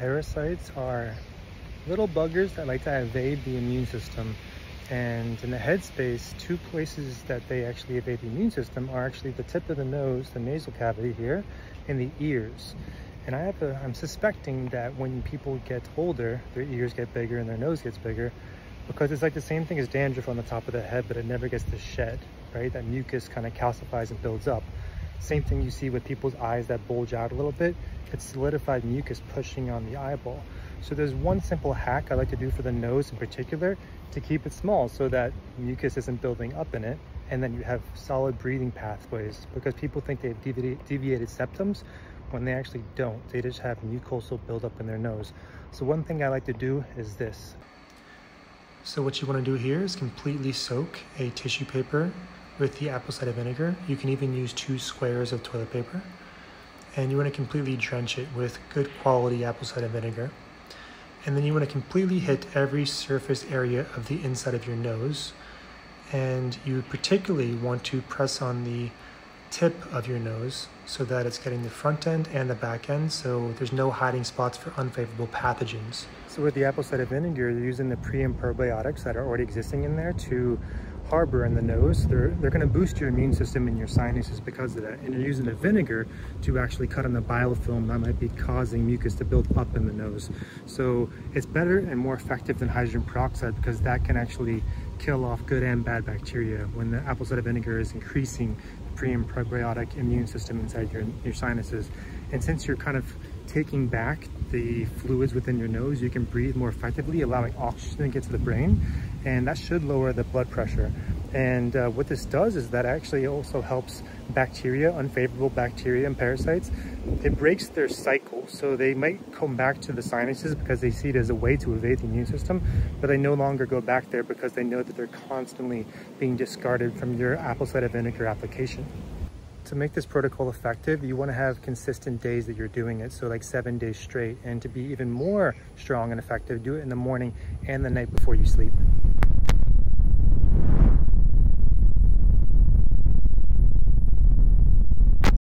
Parasites are little buggers that like to evade the immune system. And in the head space, two places that they actually evade the immune system are actually the tip of the nose, the nasal cavity here, and the ears. And I have a, I'm suspecting that when people get older, their ears get bigger and their nose gets bigger because it's like the same thing as dandruff on the top of the head, but it never gets to shed, right? That mucus kind of calcifies and builds up. Same thing you see with people's eyes that bulge out a little bit. It's solidified mucus pushing on the eyeball. So there's one simple hack I like to do for the nose in particular to keep it small so that mucus isn't building up in it and then you have solid breathing pathways because people think they have deviated, deviated septums when they actually don't. They just have mucosal buildup in their nose. So one thing I like to do is this. So what you want to do here is completely soak a tissue paper with the apple cider vinegar. You can even use two squares of toilet paper. And you want to completely drench it with good quality apple cider vinegar. And then you want to completely hit every surface area of the inside of your nose. And you particularly want to press on the tip of your nose so that it's getting the front end and the back end so there's no hiding spots for unfavorable pathogens. So with the apple cider vinegar, you're using the pre and probiotics that are already existing in there to harbor in the nose. They're, they're gonna boost your immune system and your sinuses because of that. And you're using the vinegar to actually cut on the biofilm that might be causing mucus to build up in the nose. So it's better and more effective than hydrogen peroxide because that can actually kill off good and bad bacteria when the apple cider vinegar is increasing the pre and probiotic immune system inside your, your sinuses. And since you're kind of taking back the fluids within your nose, you can breathe more effectively, allowing oxygen to get to the brain, and that should lower the blood pressure. And uh, what this does is that actually also helps bacteria, unfavorable bacteria and parasites. It breaks their cycle. So they might come back to the sinuses because they see it as a way to evade the immune system, but they no longer go back there because they know that they're constantly being discarded from your apple cider vinegar application to make this protocol effective, you wanna have consistent days that you're doing it. So like seven days straight. And to be even more strong and effective, do it in the morning and the night before you sleep.